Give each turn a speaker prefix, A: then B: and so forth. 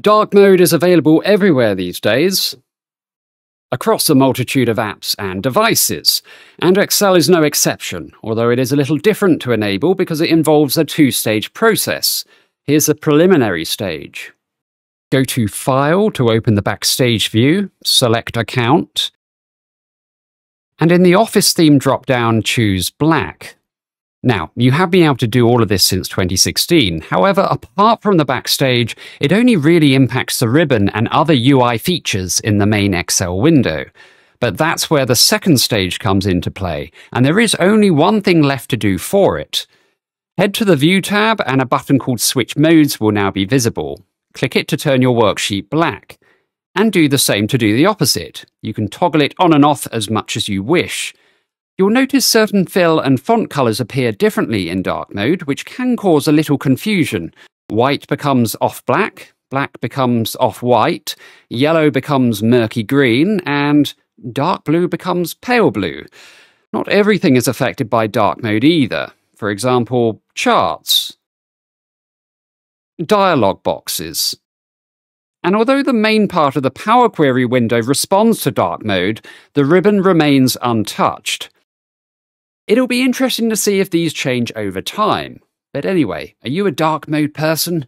A: dark mode is available everywhere these days, across a multitude of apps and devices, and Excel is no exception, although it is a little different to enable because it involves a two-stage process. Here's the preliminary stage. Go to File to open the Backstage view, select Account, and in the Office theme drop-down choose Black. Now, you have been able to do all of this since 2016. However, apart from the backstage, it only really impacts the ribbon and other UI features in the main Excel window. But that's where the second stage comes into play, and there is only one thing left to do for it. Head to the View tab, and a button called Switch Modes will now be visible. Click it to turn your worksheet black. And do the same to do the opposite. You can toggle it on and off as much as you wish. You'll notice certain fill and font colours appear differently in dark mode, which can cause a little confusion. White becomes off black, black becomes off white, yellow becomes murky green, and dark blue becomes pale blue. Not everything is affected by dark mode either. For example, charts, dialog boxes. And although the main part of the Power Query window responds to dark mode, the ribbon remains untouched. It'll be interesting to see if these change over time. But anyway, are you a dark mode person?